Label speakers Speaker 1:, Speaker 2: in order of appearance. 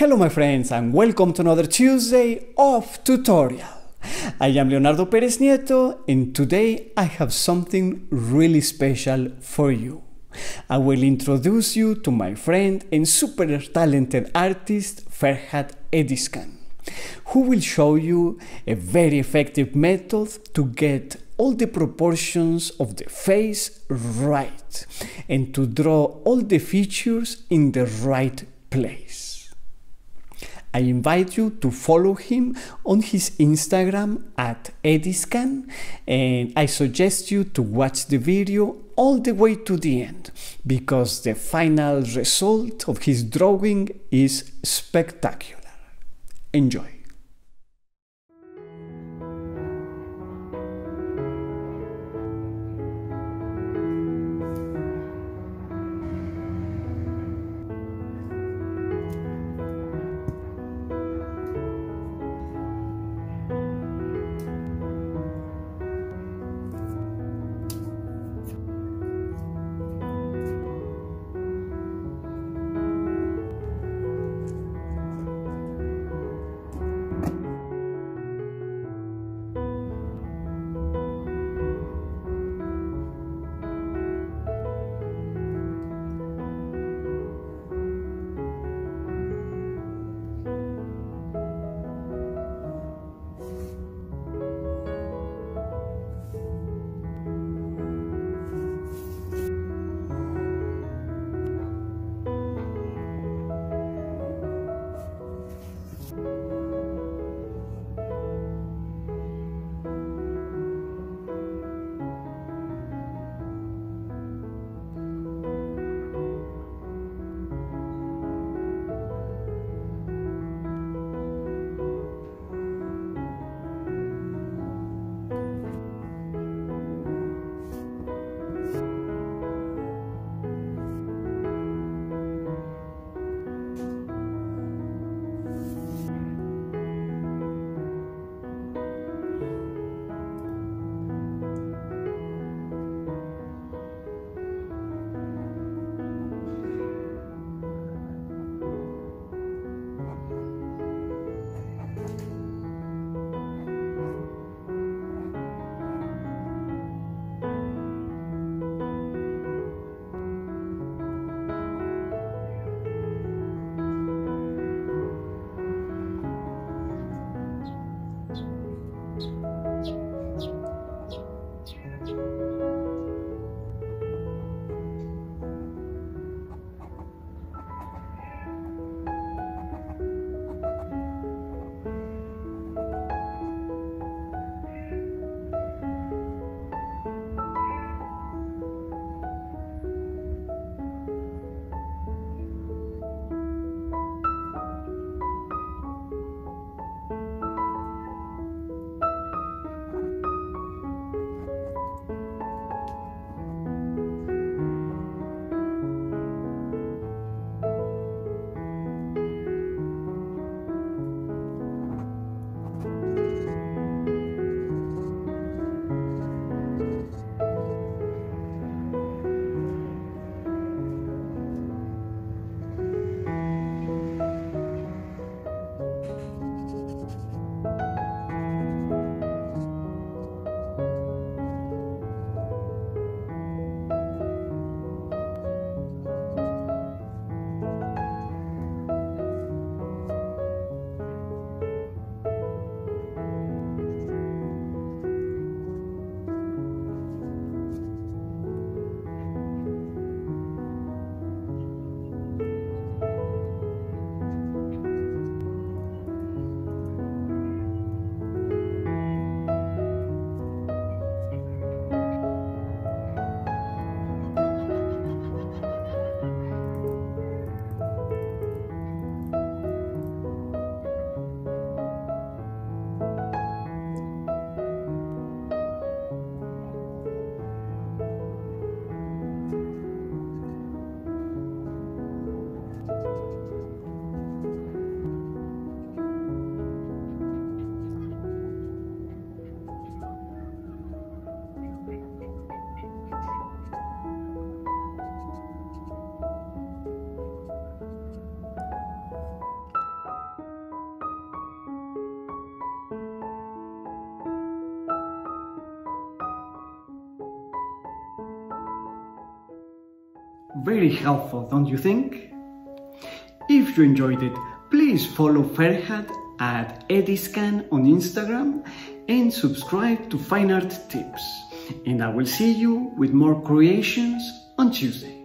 Speaker 1: Hello my friends and welcome to another Tuesday of tutorial. I am Leonardo Pereznieto and today I have something really special for you. I will introduce you to my friend and super talented artist Ferhat Edizkan, who will show you a very effective method to get all the proportions of the face right and to draw all the features in the right place. I invite you to follow him on his Instagram at Edizkan and I suggest you to watch the video all the way to the end because the final result of his drawing is spectacular. Enjoy. Very helpful, don't you think? If you enjoyed it, please follow Ferhat at Edizkan on Instagram and subscribe to Fine Art Tips. And I will see you with more creations on Tuesday.